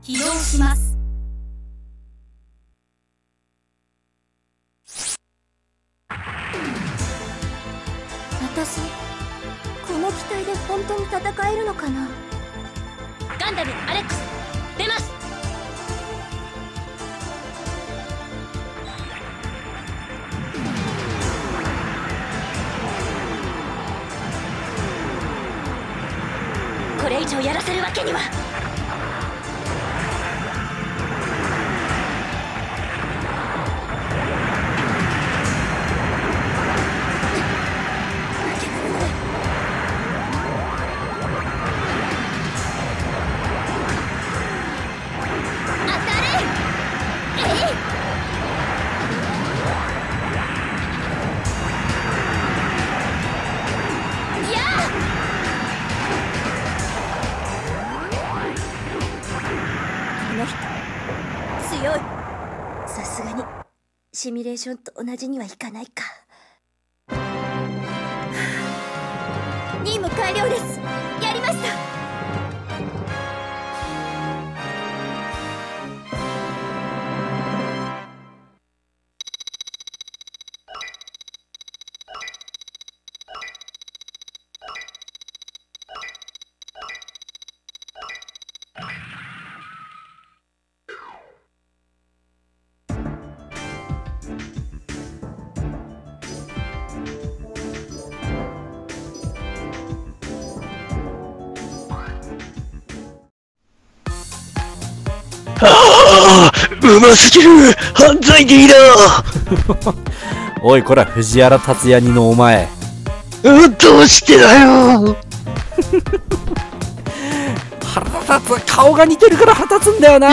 起動します。私この機体で本当に戦えるのかな？ガンダムアレックス出ます。これ以上やらせるわけには。の人強い。さすがにシミュレーションと同じにはいかないか。任務完了です。やりました。ああうますぎる。犯罪ゲイだ。おいこら藤原達也にのお前。うどうしてだよ。腹立つ。顔が似てるから腹立つんだよな